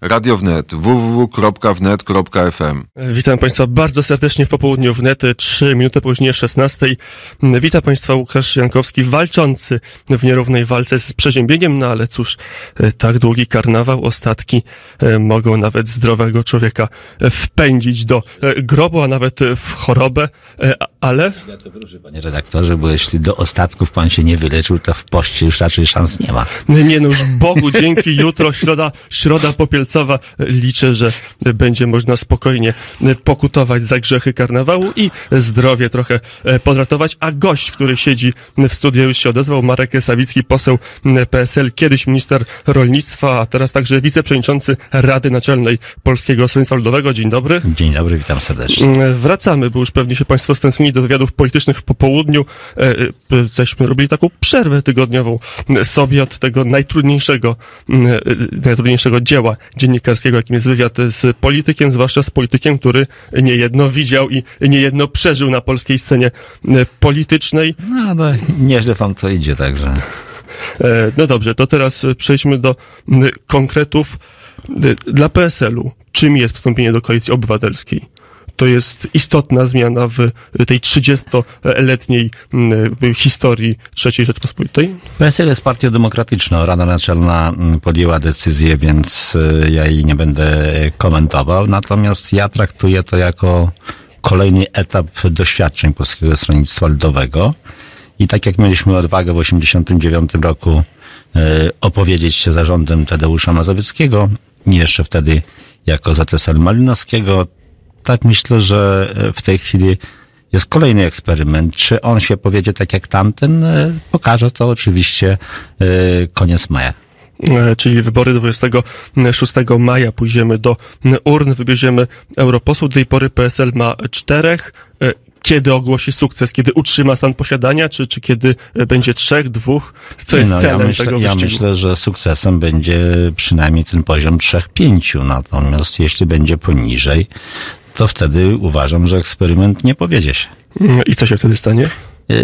Radio Wnet www.wnet.fm Witam Państwa bardzo serdecznie w popołudniu wnet, 3 minuty później 16. Witam Państwa Łukasz Jankowski, walczący w nierównej walce z przeziębieniem, no ale cóż, tak długi karnawał, ostatki e, mogą nawet zdrowego człowieka wpędzić do e, grobu, a nawet w chorobę, e, ale... Ja to wróży, panie redaktorze, bo jeśli do ostatków pan się nie wyleczył, to w poście już raczej szans nie ma. Nie no, już Bogu dzięki, jutro środa, środa popielcowa, liczę, że będzie można spokojnie pokutować za grzechy karnawału i zdrowie trochę podratować, a gość, który siedzi w studiu już się odezwał, Marek Sawicki, poseł PSL, kiedyś minister rolnictwa, a teraz także wiceprzewodniczący Rady Naczelnej Polskiego Stronnictwa Ludowego. Dzień dobry. Dzień dobry, witam serdecznie. Wracamy, bo już pewnie się Państwo stęsknili do wywiadów politycznych w popołudniu. Żeśmy robili taką przerwę tygodniową sobie od tego najtrudniejszego, najtrudniejszego dzieła dziennikarskiego, jakim jest wywiad z politykiem, zwłaszcza z politykiem, który niejedno widział i niejedno przeżył na polskiej scenie politycznej. No, no nieźle wam to idzie także. No dobrze, to teraz przejdźmy do konkretów dla PSL-u. Czym jest wstąpienie do koalicji obywatelskiej? To jest istotna zmiana w tej 30-letniej historii III Rzeczpospolitej? PSL jest partią demokratyczną. Rada Naczelna podjęła decyzję, więc ja jej nie będę komentował. Natomiast ja traktuję to jako kolejny etap doświadczeń Polskiego Stronnictwa Ludowego. I tak jak mieliśmy odwagę w 1989 roku opowiedzieć się zarządem Tadeusza Mazowieckiego, jeszcze wtedy jako ZSL Malinowskiego, tak myślę, że w tej chwili jest kolejny eksperyment. Czy on się powiedzie tak jak tamten? Pokaże to oczywiście koniec maja. Czyli wybory 26 maja pójdziemy do urn, wybierzemy europosłów. Do tej pory PSL ma czterech. Kiedy ogłosi sukces? Kiedy utrzyma stan posiadania? Czy, czy kiedy będzie trzech, dwóch? Co jest no, celem ja myślę, tego Ja wyścigu? myślę, że sukcesem będzie przynajmniej ten poziom trzech, pięciu. Natomiast jeśli będzie poniżej, to wtedy uważam, że eksperyment nie powiedzie się. I co się wtedy stanie?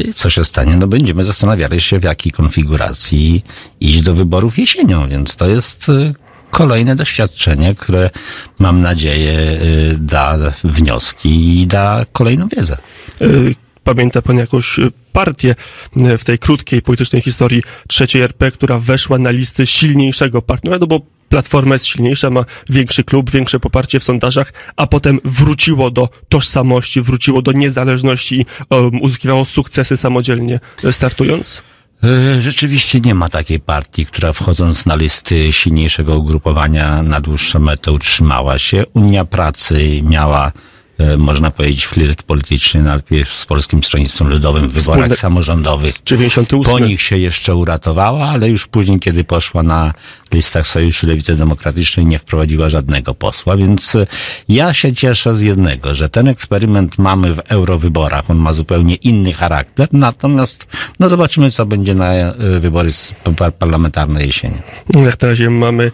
I Co się stanie? No będziemy zastanawiali się, w jakiej konfiguracji iść do wyborów jesienią, więc to jest y, kolejne doświadczenie, które mam nadzieję y, da wnioski i da kolejną wiedzę. Pamięta pan jakąś partię w tej krótkiej politycznej historii trzeciej RP, która weszła na listy silniejszego partnera, no bo Platforma jest silniejsza, ma większy klub, większe poparcie w sondażach, a potem wróciło do tożsamości, wróciło do niezależności i um, uzyskiwało sukcesy samodzielnie startując? Rzeczywiście nie ma takiej partii, która wchodząc na listy silniejszego ugrupowania na dłuższą metę utrzymała się. Unia Pracy miała można powiedzieć, flirt polityczny najpierw z Polskim Stronnictwem Ludowym w wyborach Wspólne... samorządowych. 98. Po nich się jeszcze uratowała, ale już później, kiedy poszła na listach Sojuszu Lewicy Demokratycznej, nie wprowadziła żadnego posła, więc ja się cieszę z jednego, że ten eksperyment mamy w eurowyborach. On ma zupełnie inny charakter, natomiast no zobaczymy, co będzie na wybory parlamentarne jesienią. Jak na razie mamy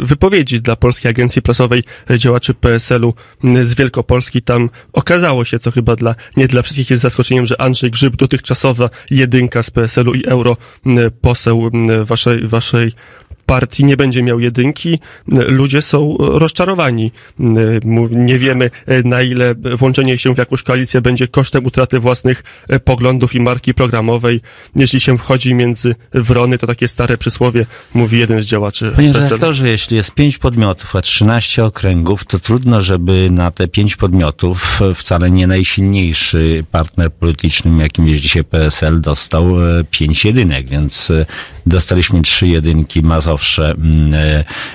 wypowiedzi dla Polskiej Agencji Prasowej działaczy PSL-u z Wielkopolski. Tam okazało się, co chyba dla, nie dla wszystkich jest zaskoczeniem, że Andrzej Grzyb, dotychczasowa jedynka z PSL-u i euro poseł waszej, waszej partii nie będzie miał jedynki. Ludzie są rozczarowani. Nie wiemy, na ile włączenie się w jakąś koalicję będzie kosztem utraty własnych poglądów i marki programowej. Jeśli się wchodzi między wrony, to takie stare przysłowie mówi jeden z działaczy. Panie redaktorze, jeśli jest pięć podmiotów, a 13 okręgów, to trudno, żeby na te pięć podmiotów wcale nie najsilniejszy partner polityczny, jakim jest dzisiaj PSL, dostał pięć jedynek, więc dostaliśmy trzy jedynki Mazowsze,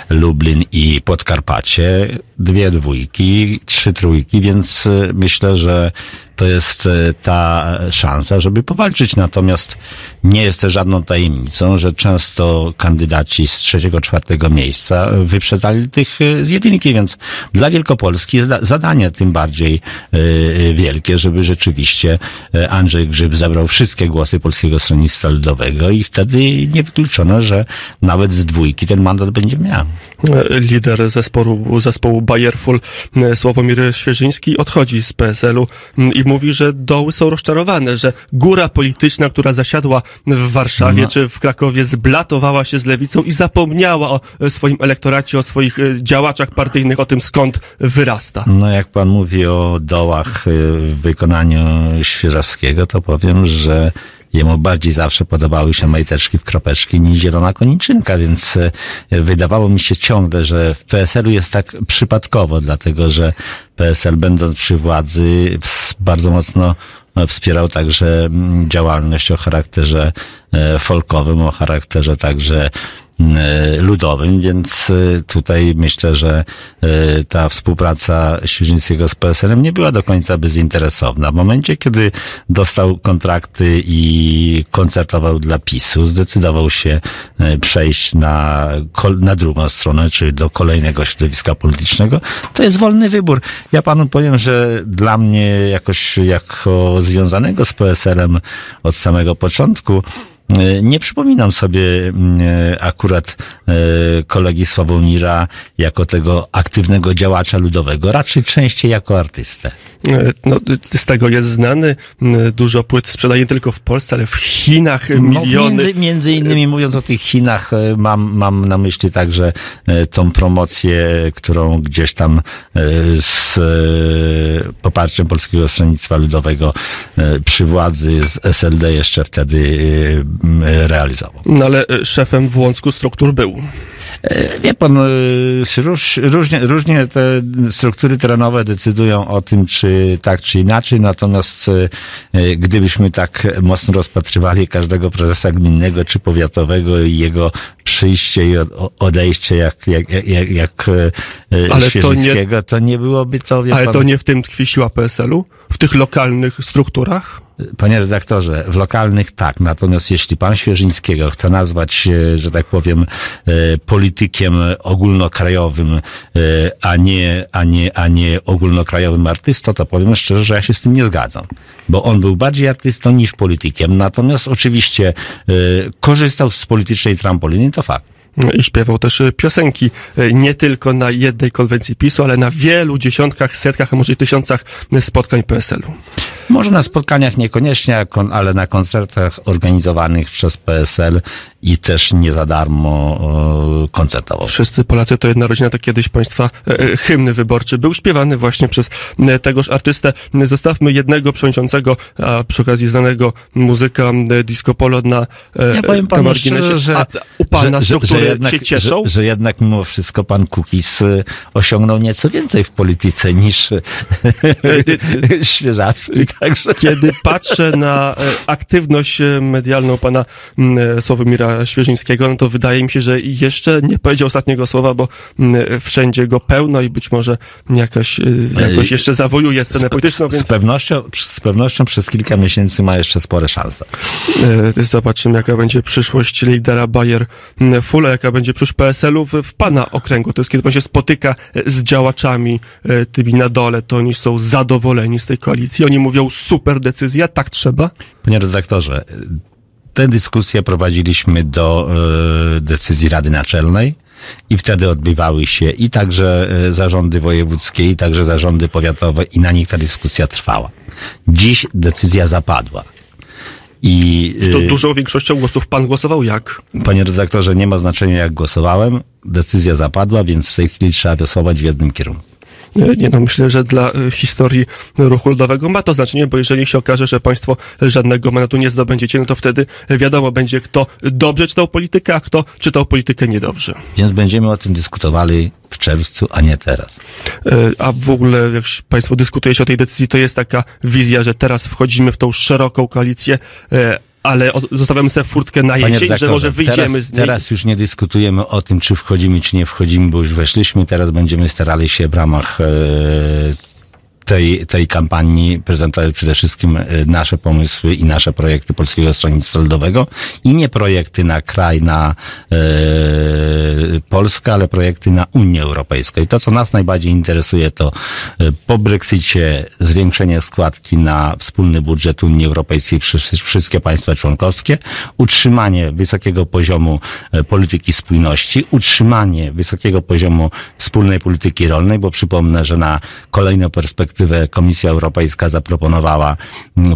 Lublin i Podkarpacie, dwie dwójki, trzy trójki, więc myślę, że to jest ta szansa, żeby powalczyć. Natomiast nie jest też żadną tajemnicą, że często kandydaci z trzeciego, czwartego miejsca wyprzedzali tych z jedynki, więc dla Wielkopolski zadanie tym bardziej wielkie, żeby rzeczywiście Andrzej Grzyb zabrał wszystkie głosy Polskiego Stronnictwa Ludowego i wtedy niewykluczone, że nawet z dwójki ten mandat będzie miał. Lider zespołu, zespołu Bayerful Sławomir Świeżyński odchodzi z PSL-u i mówi mówi, że doły są rozczarowane, że góra polityczna, która zasiadła w Warszawie No. czy w Krakowie, zblatowała się z lewicą i zapomniała o e, swoim elektoracie, o swoich e, działaczach partyjnych, o tym skąd wyrasta. No jak pan mówi o dołach y, w wykonaniu Świeżawskiego, to powiem, że jemu bardziej zawsze podobały się majteczki w kropeczki niż zielona koniczynka, więc y, wydawało mi się ciągle, że w PSL-u jest tak przypadkowo, dlatego że PSL będąc przy władzy bardzo mocno e, wspierał także mm, działalność o charakterze e, folkowym, o charakterze także e, ludowym, więc e, tutaj myślę, że e, ta współpraca Świeżyńskiego z PSL-em nie była do końca bezinteresowna. W momencie, kiedy dostał kontrakty i koncertował dla PiSu, zdecydował się e, przejść na, na drugą stronę, czyli do kolejnego środowiska politycznego. To jest wolny wybór. Ja panu powiem, że dla mnie jakoś jako związanego z PSL-em od samego początku, E, Nie przypominam sobie mm, e, akurat e, kolegi Sławomira jako tego aktywnego działacza ludowego, raczej częściej jako artystę. E, No, z tego jest znany. m, Dużo płyt sprzedaje nie tylko w Polsce, ale w Chinach e, No, miliony. między, między innymi mówiąc o tych Chinach, e, mam, mam na myśli także e, tą promocję, którą gdzieś tam e, z e, poparciem Polskiego Stronnictwa Ludowego e, przy władzy z SLD jeszcze wtedy e, realizował. No ale e, szefem w Łącku struktur był. E, Wie pan, e, róż, różnie, różnie te struktury terenowe decydują o tym, czy tak, czy inaczej, natomiast gdybyśmy tak mocno rozpatrywali każdego prezesa gminnego czy powiatowego i jego przyjście i odejście jak, jak, jak, jak Ale to Świeżyckiego, to nie byłoby to, wie Ale pan, to nie w tym tkwi siła PSL-u? W tych lokalnych strukturach? Panie redaktorze, w lokalnych tak, natomiast jeśli pan Świeżyńskiego chce nazwać, się, że tak powiem, e, politykiem ogólnokrajowym, e, a nie, a nie, a nie ogólnokrajowym artystą, to powiem szczerze, że ja się z tym nie zgadzam. Bo on był bardziej artystą niż politykiem. Natomiast oczywiście e, korzystał z politycznej trampoliny, to fakt. I śpiewał też e, piosenki e, nie tylko na jednej konwencji PiSu, ale na wielu dziesiątkach, setkach, a może i tysiącach e, spotkań PSL-u. Może na spotkaniach niekoniecznie, ale na koncertach organizowanych przez PSL i też nie za darmo e, koncertował. Wszyscy Polacy to jedna rodzina, to kiedyś państwa e, e, hymny wyborczy był śpiewany właśnie przez tegoż artystę. Zostawmy jednego przewodniczącego, a przy okazji znanego muzyka disco polo na, Ja powiem na marginesie. szczerze, że, a u pana struktury się cieszą? Że, że jednak mimo wszystko pan Kukis osiągnął nieco więcej w polityce niż Świeżawski. Także Kiedy patrzę na aktywność medialną pana m, Świeżyńskiego, no to wydaje mi się, że jeszcze nie powiedział ostatniego słowa, bo m, e, wszędzie go pełno i być może jakoś, e, jakoś jeszcze zawojuje scenę polityczną, z, więc z, pewnością, z pewnością przez kilka miesięcy ma jeszcze spore szanse. e, zobaczymy, jaka będzie przyszłość lidera Bayer m, Fula, jaka będzie przyszłość PSL-u w, w pana okręgu. To jest kiedy pan się spotyka e, z działaczami tymi na dole, to oni są zadowoleni z tej koalicji. Oni mówią super decyzja, tak trzeba. Panie redaktorze, tę dyskusję prowadziliśmy do e, decyzji Rady Naczelnej i wtedy odbywały się i także e, zarządy wojewódzkie, i także zarządy powiatowe i na nich ta dyskusja trwała. Dziś decyzja zapadła. I To e, dużą większością głosów pan głosował jak? panie redaktorze, nie ma znaczenia jak głosowałem. Decyzja zapadła, więc w tej chwili trzeba głosować w jednym kierunku. Nie, no, myślę, że dla y, historii ruchu ludowego ma to znaczenie, bo jeżeli się okaże, że państwo żadnego mandatu nie zdobędziecie, no to wtedy wiadomo będzie, kto dobrze czytał politykę, a kto czytał politykę niedobrze. Więc będziemy o tym dyskutowali w czerwcu, a nie teraz. Y, A w ogóle, jak państwo dyskutujecie o tej decyzji, to jest taka wizja, że teraz wchodzimy w tą szeroką koalicję, y, ale od- zostawiamy sobie furtkę na jesień, że może wyjdziemy teraz, z niej. Teraz już nie dyskutujemy o tym, czy wchodzimy, czy nie wchodzimy, bo już weszliśmy. Teraz będziemy starali się w ramach e, tej, tej kampanii prezentować przede wszystkim e, nasze pomysły i nasze projekty Polskiego Stronnictwa Ludowego i nie projekty na kraj, na e, Polskę, ale projekty na Unię Europejską. I to, co nas najbardziej interesuje, to e, po Brexicie zwiększenie składki na wspólny budżet Unii Europejskiej przez wszystkie państwa członkowskie, utrzymanie wysokiego poziomu e, polityki spójności, utrzymanie wysokiego poziomu wspólnej polityki rolnej, bo przypomnę, że na kolejną perspektywę perspektywę Komisja Europejska zaproponowała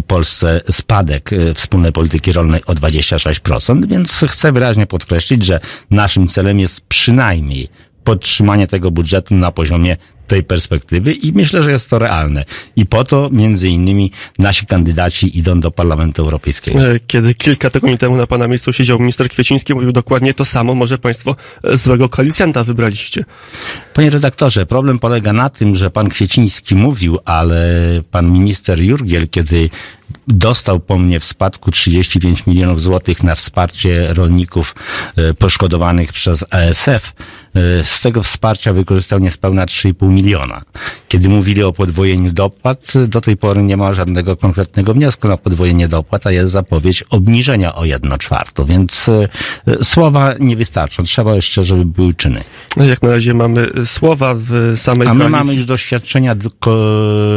Polsce spadek e, wspólnej polityki rolnej o 26%, więc chcę wyraźnie podkreślić, że naszym celem jest przynajmniej podtrzymanie tego budżetu na poziomie tej perspektywy i myślę, że jest to realne. I po to między innymi nasi kandydaci idą do Parlamentu Europejskiego. E, kiedy kilka tygodni temu na pana miejscu siedział minister Kwieciński, mówił dokładnie to samo, może państwo e, złego koalicjanta wybraliście. Panie redaktorze, problem polega na tym, że pan Kwieciński mówił, ale pan minister Jurgiel, kiedy dostał po mnie w spadku 35 milionów złotych na wsparcie rolników e, poszkodowanych przez ASF. E, z tego wsparcia wykorzystał niespełna 3,5 miliona. Kiedy mówili o podwojeniu dopłat, do tej pory nie ma żadnego konkretnego wniosku na podwojenie dopłat, a jest zapowiedź obniżenia o 1 czwartą, więc e, słowa nie wystarczą. Trzeba jeszcze, żeby były czyny. No, jak na razie mamy słowa w samej A my koalicji. mamy już doświadczenia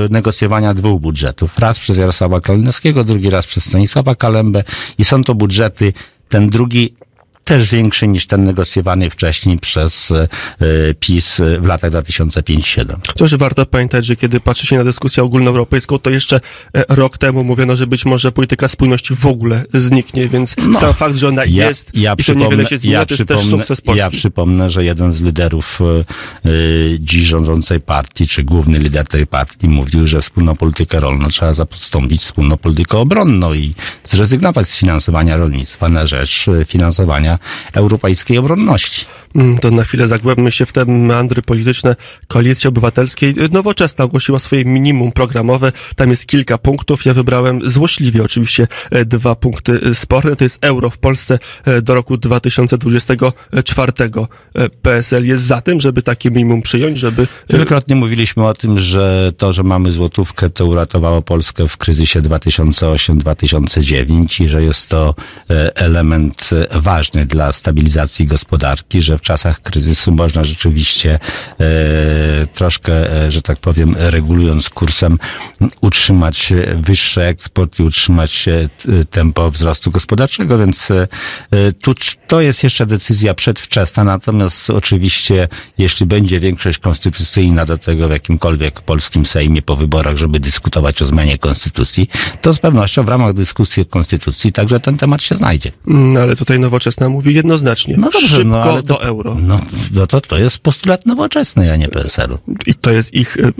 negocjowania dwóch budżetów. Raz przez Jarosława Kalinowskiego, drugi raz przez Stanisława Kalembę i są to budżety, ten drugi też większy niż ten negocjowany wcześniej przez e, PiS w latach 2005-2007. Też warto pamiętać, że kiedy patrzy się na dyskusję ogólnoeuropejską, to jeszcze e, rok temu mówiono, że być może polityka spójności w ogóle zniknie, więc No. sam fakt, że ona jest i to niewiele się zmienia, to jest też sukces Polski. ja przypomnę, że jeden z liderów e, e, dziś rządzącej partii, czy główny lider tej partii mówił, że wspólną politykę rolną trzeba zastąpić wspólną polityką obronną i zrezygnować z finansowania rolnictwa na rzecz e, europejskiej obronności. Mm, To na chwilę zagłębmy się w te meandry polityczne Koalicji Obywatelskiej. Nowoczesna ogłosiła swoje minimum programowe. Tam jest kilka punktów. Ja wybrałem złośliwie oczywiście e, dwa punkty e, sporne. To jest euro w Polsce e, do roku 2024. E, PSL jest za tym, żeby takie minimum przyjąć, żeby... Wielokrotnie mówiliśmy o tym, że to, że mamy złotówkę, to uratowało Polskę w kryzysie 2008-2009 i że jest to element ważny dla stabilizacji gospodarki, że w czasach kryzysu można rzeczywiście e, troszkę, e, że tak powiem, regulując kursem, utrzymać wyższy eksport i utrzymać e, tempo wzrostu gospodarczego, więc tu to jest jeszcze decyzja przedwczesna, natomiast oczywiście, jeśli będzie większość konstytucyjna do tego w jakimkolwiek polskim Sejmie po wyborach, żeby dyskutować o zmianie konstytucji, to z pewnością w ramach dyskusji o konstytucji także ten temat się znajdzie. Mm, Ale tutaj Nowoczesna mówi jednoznacznie. No dobrze, Szybko no, ale to- do euro. No, no to, to jest postulat nowoczesny, a nie PSL-u. I to jest ich e,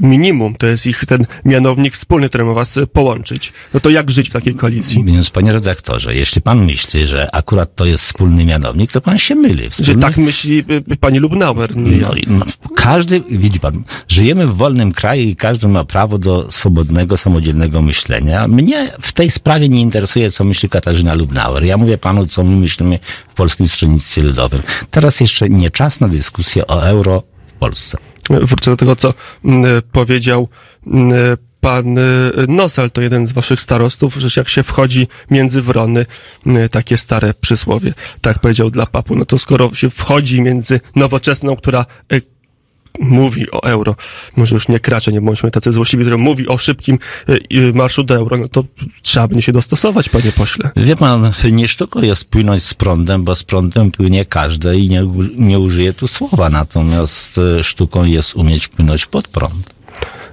minimum, to jest ich ten mianownik wspólny, który ma was e, połączyć. No to jak żyć w takiej koalicji? Więc panie redaktorze, jeśli pan myśli, że akurat to jest wspólny mianownik, to pan się myli. Że Wspólny tak myśli e, pani Lubnauer, ja. No, no, każdy, widzi pan, żyjemy w wolnym kraju i każdy ma prawo do swobodnego, samodzielnego myślenia. Mnie w tej sprawie nie interesuje, co myśli Katarzyna Lubnauer. Ja mówię panu, co my myślimy w Polskim Stronnictwie Ludowym. Teraz jeszcze nie czas na dyskusję o euro w Polsce. Wrócę do tego, co mm, powiedział mm, pan e, Nosal, to jeden z waszych starostów, że jak się wchodzi między wrony, mm, takie stare przysłowie, tak powiedział dla papu, no to skoro się wchodzi między nowoczesną, która e, mówi o euro, może już nie kracze, nie bądźmy tacy złośliwi, która mówi o szybkim e, marszu do euro, no to trzeba będzie się dostosować, panie pośle. Wie pan, nie sztuką jest płynąć z prądem, bo z prądem płynie każdy i nie, nie tu słowa. Natomiast e, sztuką jest umieć płynąć pod prąd.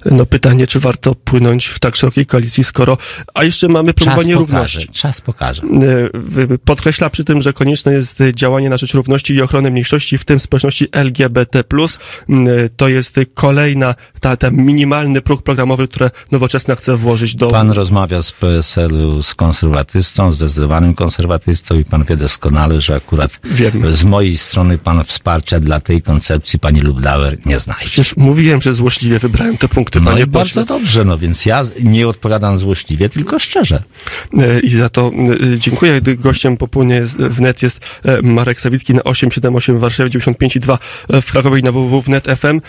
No pytanie, czy warto płynąć w tak szerokiej koalicji, skoro, a jeszcze mamy Czas promowanie pokaże. równości. Czas pokaże. E, Podkreśla przy tym, że konieczne jest działanie na rzecz równości i ochrony mniejszości, w tym społeczności LGBT+. E, To jest kolejna, ta, ten minimalny próg programowy, które Nowoczesna chce włożyć do... Pan rozmawia z PSL-u z konserwatystą, zdecydowanym konserwatystą i pan wie doskonale, że akurat Wiem. z mojej strony pan wsparcia dla tej koncepcji pani Lubdauer nie znajdzie. Przecież mówiłem, że złośliwie wybrałem te punkty, No panie i bardzo pośle. dobrze, no więc ja nie odpowiadam złośliwie, tylko szczerze. E, I za to e, dziękuję. Gościem popłynie jest- wnet jest e, Marek Sawicki na 878 w Warszawie, 95,2 w Krakowie i na www.net FM. M,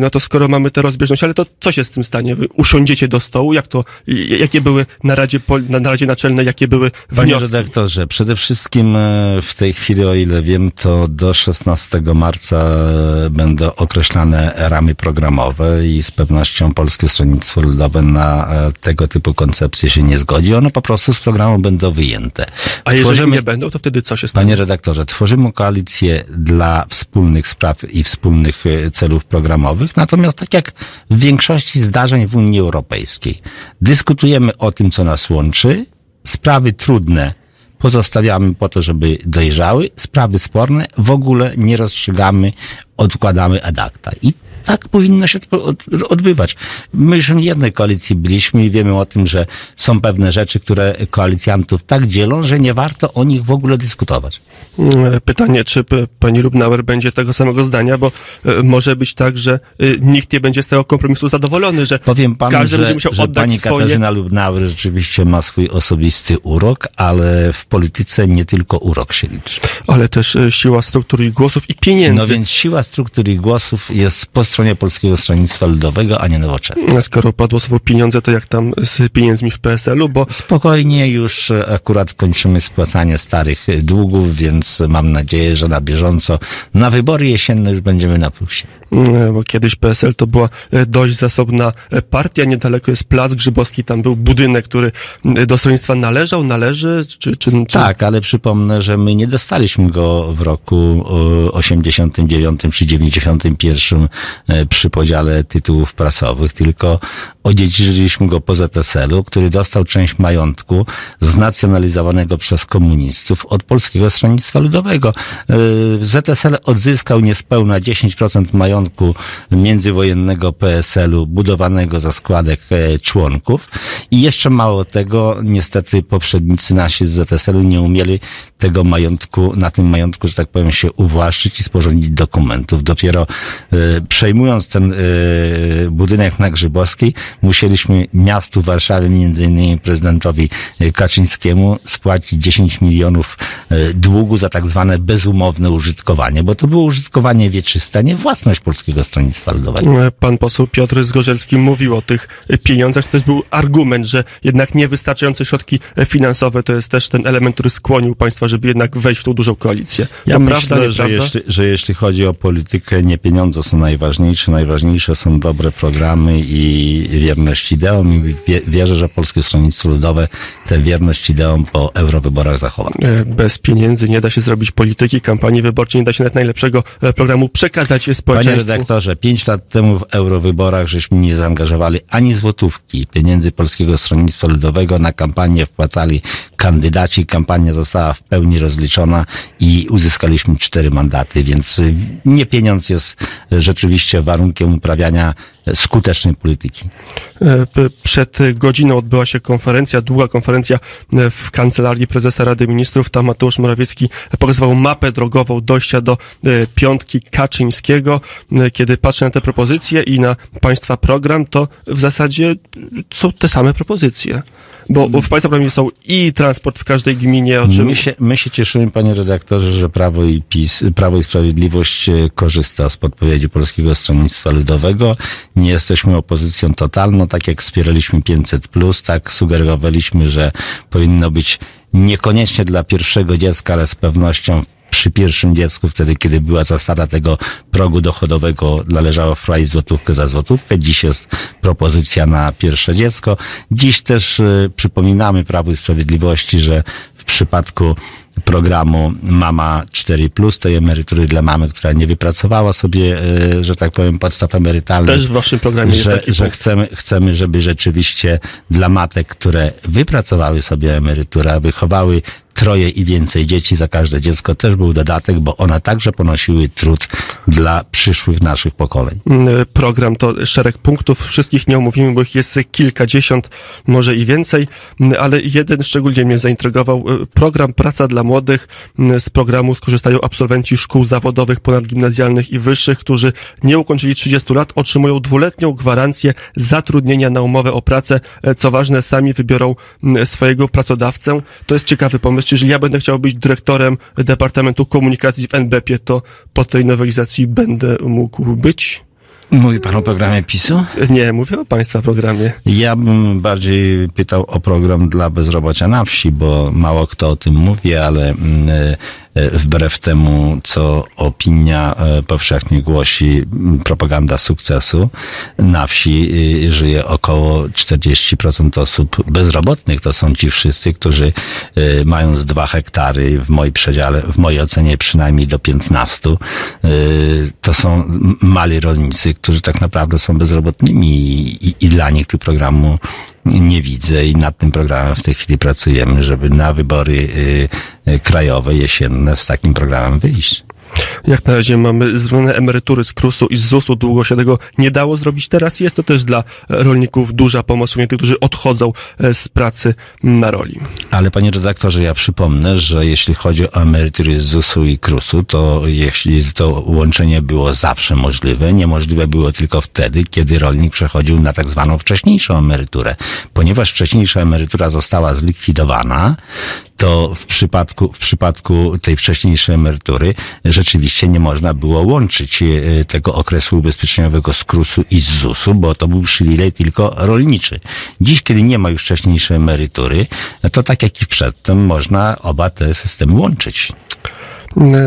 No to skoro mamy tę rozbieżność, ale to co się z tym stanie? Wy usiądziecie do stołu? Jak to, i- jakie były na Radzie, na, Radzie Naczelnej, jakie były Panie wnioski? redaktorze, przede wszystkim e, w tej chwili, o ile wiem, to do 16 marca e, będą określane ramy programowe i z pewnością pewnością Polskie Stronnictwo Ludowe na e, tego typu koncepcje się nie zgodzi. One po prostu z programu będą wyjęte. A jeżeli Tworzymy, nie będą, to wtedy co się stanie? Panie redaktorze, tworzymy koalicję dla wspólnych spraw i wspólnych e, celów programowych, natomiast tak jak w większości zdarzeń w Unii Europejskiej, dyskutujemy o tym, co nas łączy, sprawy trudne pozostawiamy po to, żeby dojrzały, sprawy sporne w ogóle nie rozstrzygamy, odkładamy ad acta. I tak powinno się odbywać. My już w jednej koalicji byliśmy i wiemy o tym, że są pewne rzeczy, które koalicjantów tak dzielą, że nie warto o nich w ogóle dyskutować. Mm, pytanie, czy pani Lubnauer będzie tego samego zdania, bo e, może być tak, że e, nikt nie będzie z tego kompromisu zadowolony, że Powiem panu, każdy że, będzie musiał że oddać pani swoje... Katarzyna Lubnauer rzeczywiście ma swój osobisty urok, ale w polityce nie tylko urok się liczy. Ale też e, siła struktur i głosów i pieniędzy. No więc siła struktur i głosów jest po stronie Polskiego Stronnictwa Ludowego, a nie Nowoczesnej. Skoro padło słowo pieniądze, to jak tam z pieniędzmi w PSL-u, bo... Spokojnie już akurat kończymy spłacanie starych długów, więc mam nadzieję, że na bieżąco na wybory jesienne już będziemy na plusie. Mm, bo kiedyś PSL to była e, dość zasobna e, partia, niedaleko jest Plac Grzybowski, tam był budynek, który mm, do stronnictwa należał, należy, czy, czy, czy... Tak, ale przypomnę, że my nie dostaliśmy go w roku 89 czy 91 e, przy podziale tytułów prasowych, tylko odziedziczyliśmy go po ZSL-u, który dostał część majątku znacjonalizowanego przez komunistów od Polskiego Stronnictwa Ludowego. ZSL odzyskał niespełna 10% majątku międzywojennego PSL-u budowanego za składek e, członków i jeszcze mało tego, niestety poprzednicy nasi z ZSL-u nie umieli tego majątku, na tym majątku, że tak powiem, się uwłaszczyć i sporządzić dokumentów. Dopiero e, przejmując ten e, budynek na Grzybowskiej, musieliśmy miastu Warszawy, między innymi prezydentowi Kaczyńskiemu, spłacić 10 milionów e, długu za tak zwane bezumowne użytkowanie, bo to było użytkowanie wieczyste, nie własność Polskiego Stronnictwa Ludowego. Pan poseł Piotr Zgorzelski mówił o tych pieniądzach. To też był argument, że jednak niewystarczające środki finansowe to jest też ten element, który skłonił państwa, żeby jednak wejść w tą dużą koalicję. Ja to myślę, prawda, że, jeśli, że jeśli chodzi o politykę, nie pieniądze są najważniejsze. Najważniejsze są dobre programy i wierność ideom. I wierzę, że Polskie Stronnictwo Ludowe tę wierność ideom po eurowyborach zachowa. E, bez pieniędzy nie da się zrobić polityki, kampanii wyborczej, nie da się nawet najlepszego e, programu przekazać społeczeństwu. Panie redaktorze, pięć lat temu w eurowyborach żeśmy nie zaangażowali ani złotówki pieniędzy Polskiego Stronnictwa Ludowego na kampanię wpłacali kandydaci. Kampania została w pełni rozliczona i uzyskaliśmy cztery mandaty, więc y, nie pieniądz jest rzeczywiście warunkiem uprawiania skutecznej polityki. E, przed godziną odbyła się konferencja, długa konferencja e, w Kancelarii Prezesa Rady Ministrów. Tam Mateusz Morawiecki pokazywał mapę drogową dojścia do e, piątki Kaczyńskiego. Kiedy patrzę na te propozycje i na państwa program, to w zasadzie są te same propozycje bo w Państwa programie są i transport w każdej gminie, o czym... My się, my się cieszymy, panie redaktorze, że Prawo i PiS, Prawo i Sprawiedliwość e, korzysta z podpowiedzi Polskiego Stronnictwa Ludowego. Nie jesteśmy opozycją totalną, tak jak wspieraliśmy 500+, tak sugerowaliśmy, że powinno być niekoniecznie dla pierwszego dziecka, ale z pewnością przy pierwszym dziecku, wtedy kiedy była zasada tego progu dochodowego, należało wprowadzić złotówkę za złotówkę. Dziś jest propozycja na pierwsze dziecko. Dziś też y, przypominamy Prawu i Sprawiedliwości, że w przypadku programu Mama 4 Plus, tej emerytury dla mamy, która nie wypracowała sobie, y, że tak powiem, podstaw emerytalnych. Też w waszym programie że, jest taki Że chcemy, chcemy, żeby rzeczywiście dla matek, które wypracowały sobie emeryturę, wychowały troje i więcej dzieci za każde dziecko też był dodatek, bo one także ponosiły trud dla przyszłych naszych pokoleń. Mm, program to szereg punktów, wszystkich nie omówimy, bo ich jest kilkadziesiąt, może i więcej, mm, ale jeden szczególnie mnie zaintrygował. Y, program Praca dla Młodych. Mm, z programu skorzystają absolwenci szkół zawodowych, ponadgimnazjalnych i wyższych, którzy nie ukończyli 30 lat, otrzymują dwuletnią gwarancję zatrudnienia na umowę o pracę. E, co ważne, sami wybiorą swojego pracodawcę. To jest ciekawy pomysł jeżeli ja będę chciał być dyrektorem Departamentu Komunikacji w NBP, to po tej nowelizacji będę mógł być? Mówi pan o programie PiSu? Nie, mówię o państwa programie. Ja bym bardziej pytał o program dla bezrobocia na wsi, bo mało kto o tym mówi, ale mm, wbrew temu, co opinia powszechnie głosi, propaganda sukcesu, na wsi żyje około 40% osób bezrobotnych. To są ci wszyscy, którzy mając dwa hektary w mojej przedziale, w mojej ocenie przynajmniej do 15, to są mali rolnicy, którzy tak naprawdę są bezrobotnymi i, i dla nich tu programu nie widzę i nad tym programem w tej chwili pracujemy, żeby na wybory y, y, krajowe, jesienne z takim programem wyjść. Jak na razie mamy zwolnione emerytury z KRUS-u i z ZUS-u. Długo się tego nie dało zrobić. Teraz jest to też dla rolników duża pomoc, nie tych, którzy odchodzą e, z pracy na roli. Ale panie redaktorze, ja przypomnę, że jeśli chodzi o emerytury z ZUS-u i KRUS-u, to jeśli to łączenie było zawsze możliwe, niemożliwe było tylko wtedy, kiedy rolnik przechodził na tak zwaną wcześniejszą emeryturę. Ponieważ wcześniejsza emerytura została zlikwidowana, to w przypadku, w przypadku tej wcześniejszej emerytury rzeczywiście nie można było łączyć e, tego okresu ubezpieczeniowego z KRUS-u i z ZUS-u, bo to był przywilej tylko rolniczy. Dziś, kiedy nie ma już wcześniejszej emerytury, to tak jak i przedtem można oba te systemy łączyć.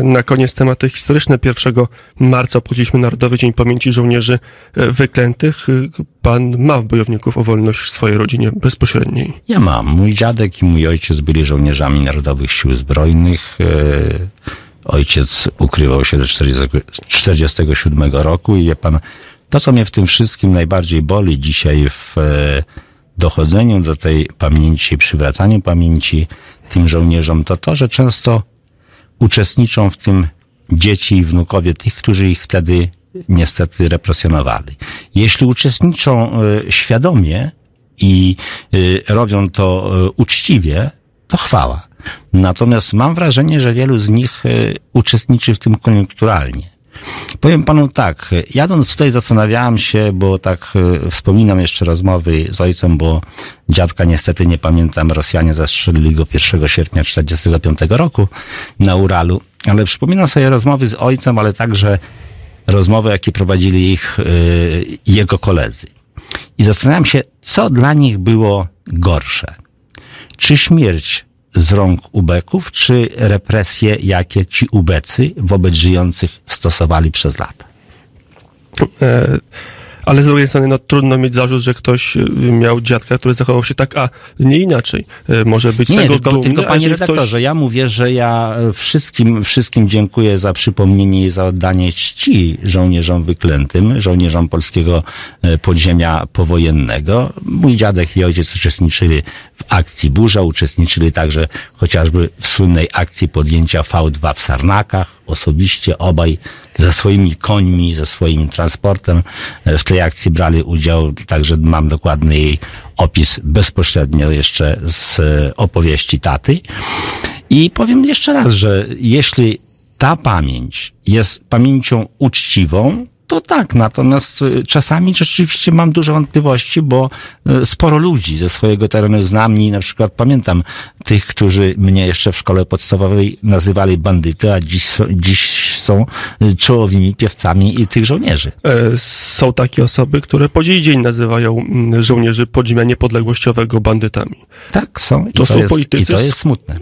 Na koniec tematy historyczne. 1 marca obchodziliśmy Narodowy Dzień Pamięci Żołnierzy Wyklętych. Pan ma bojowników o wolność w swojej rodzinie bezpośredniej? Ja mam. Mój dziadek i mój ojciec byli żołnierzami Narodowych Sił Zbrojnych. E, ojciec ukrywał się do 1947 roku i wie pan, to co mnie w tym wszystkim najbardziej boli dzisiaj w e, dochodzeniu do tej pamięci, przywracaniu pamięci tym żołnierzom, to to, że często uczestniczą w tym dzieci i wnukowie tych, którzy ich wtedy niestety represjonowali. Jeśli uczestniczą e, świadomie i e, robią to e, uczciwie, to chwała. Natomiast mam wrażenie, że wielu z nich uczestniczy w tym koniunkturalnie. Powiem panu tak, jadąc tutaj zastanawiałem się, bo tak e, wspominam jeszcze rozmowy z ojcem, bo dziadka niestety nie pamiętam, Rosjanie zastrzelili go 1 sierpnia 1945 roku na Uralu, ale przypominam sobie rozmowy z ojcem, ale także rozmowy, jakie prowadzili ich, yy, jego koledzy. I zastanawiam się, co dla nich było gorsze. Czy śmierć z rąk ubeków, czy represje, jakie ci ubecy wobec żyjących stosowali przez lata? E ale z drugiej strony no, trudno mieć zarzut, że ktoś y, miał dziadka, który zachował się tak, a nie inaczej. Y, może być nie, tego tylko, dumny. Tylko panie redaktorze, ktoś... ja mówię, że ja e, wszystkim, wszystkim dziękuję za przypomnienie i za oddanie czci żołnierzom wyklętym, żołnierzom polskiego podziemia powojennego. Mój dziadek i ojciec uczestniczyli w akcji Burza, uczestniczyli także chociażby w słynnej akcji podjęcia V2 w Sarnakach, osobiście obaj ze swoimi końmi, ze swoim transportem e, w tej akcji brali udział, także mam dokładny jej opis bezpośrednio jeszcze z e, opowieści taty. I powiem jeszcze raz, że jeśli ta pamięć jest pamięcią uczciwą, to tak, natomiast y, czasami rzeczywiście mam duże wątpliwości, bo sporo ludzi ze swojego terenu znam i na przykład pamiętam tych, którzy mnie jeszcze w szkole podstawowej nazywali bandyty, a dziś, dziś są y, czołowymi piewcami tych żołnierzy. E, są takie osoby, które po dziś dzień nazywają mm, żołnierzy podziemia niepodległościowego bandytami. Tak, są. I to, to są jest, politycy, i to jest smutne.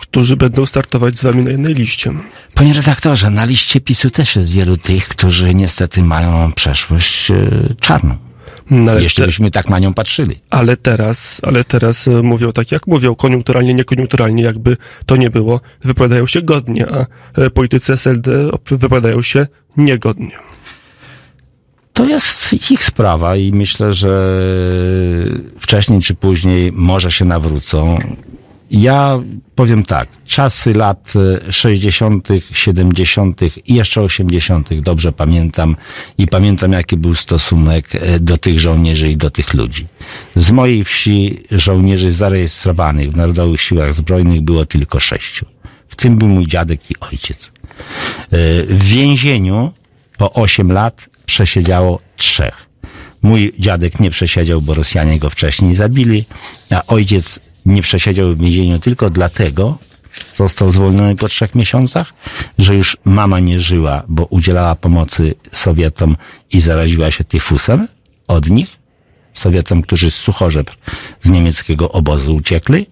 którzy będą startować z wami na jednej liście. Panie redaktorze, na liście PiSu też jest wielu tych, którzy niestety mają przeszłość e, czarną. No, Jeśli byśmy tak na nią patrzyli. Ale teraz, ale teraz e, mówią tak, jak mówią, koniunkturalnie, niekoniunkturalnie, jakby to nie było, wypowiadają się godnie, a e, politycy SLD wypowiadają się niegodnie. To jest ich sprawa i myślę, że wcześniej czy później może się nawrócą. Ja powiem tak, czasy lat 60., 70. i jeszcze 80. dobrze pamiętam i pamiętam jaki był stosunek e, do tych żołnierzy i do tych ludzi. Z mojej wsi żołnierzy zarejestrowanych w Narodowych Siłach Zbrojnych było tylko sześciu. W tym był mój dziadek i ojciec. E, w więzieniu po 8 lat przesiedziało trzech. Mój dziadek nie przesiedział, bo Rosjanie go wcześniej zabili, a ojciec nie przesiedział w więzieniu tylko dlatego, został zwolniony po trzech miesiącach, że już mama nie żyła, bo udzielała pomocy Sowietom i zaraziła się tyfusem od nich. Sowietom, którzy z Suchorzeb z niemieckiego obozu uciekli,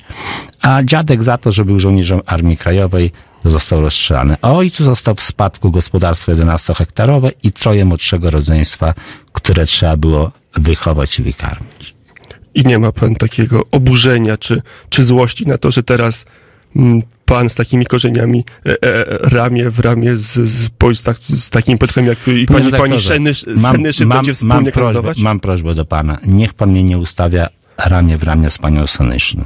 a dziadek za to, że był żołnierzem Armii Krajowej, został rozstrzelany. A ojcu został w spadku gospodarstwo 11-hektarowe i troje młodszego rodzeństwa, które trzeba było wychować i wykarmić. I nie ma pan takiego oburzenia czy, czy złości na to, że teraz mm, pan z takimi korzeniami e, e, ramię w ramię z, z, z, tak, z takim podchodem jak i pani, pani Szenysz, Senyszyn mam, będzie wspólnie mam prośbę, mam prośbę do pana. Niech pan mnie nie ustawia ramię w ramię z panią Senyszyn.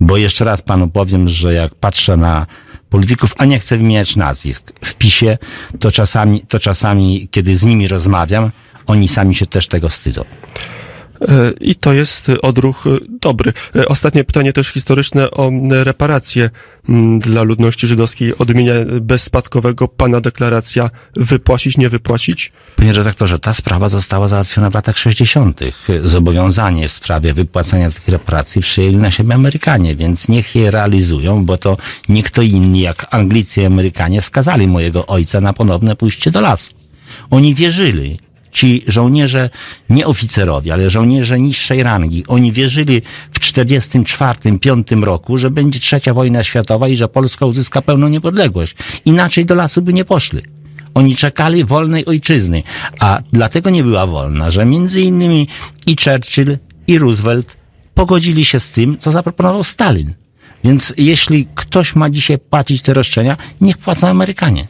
Bo jeszcze raz panu powiem, że jak patrzę na polityków, a nie chcę wymieniać nazwisk w PiSie, to czasami, to czasami, kiedy z nimi rozmawiam, oni sami się też tego wstydzą. E, I to jest odruch e, dobry. E, Ostatnie pytanie też historyczne o reparacje dla ludności żydowskiej. Odmienia bezspadkowego pana deklaracja wypłacić, nie wypłacić? Panie redaktorze, ta sprawa została załatwiona w latach 60. Zobowiązanie w sprawie wypłacania tych reparacji przyjęli na siebie Amerykanie, więc niech je realizują, bo to nie kto inni jak Anglicy i Amerykanie skazali mojego ojca na ponowne pójście do lasu. Oni wierzyli, ci żołnierze, nie oficerowie, ale żołnierze niższej rangi, oni wierzyli w 44-5 roku, że będzie trzecia wojna światowa i że Polska uzyska pełną niepodległość. Inaczej do lasu by nie poszli. Oni czekali wolnej ojczyzny, a dlatego nie była wolna, że między innymi i Churchill, i Roosevelt pogodzili się z tym, co zaproponował Stalin. Więc jeśli ktoś ma dzisiaj płacić te roszczenia, niech płacą Amerykanie.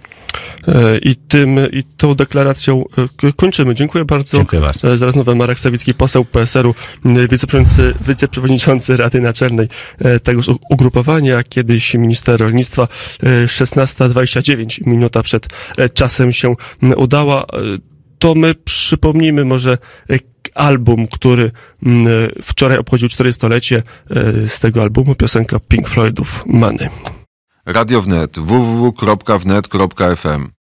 E, I tym, i tą deklaracją e, kończymy. Dziękuję bardzo. Dziękuję bardzo. E, Za rozmowę Marek Sawicki, poseł PSR-u, wiceprzewodniczący, wiceprzewodniczący Rady Naczelnej tegoż ugrupowania, kiedyś minister rolnictwa, e, 16.29, minuta przed czasem się udała. To my przypomnimy może album, który wczoraj obchodził 40-lecie. E, Z tego albumu piosenka Pink Floydów Money. Radio Wnet www.wnet.fm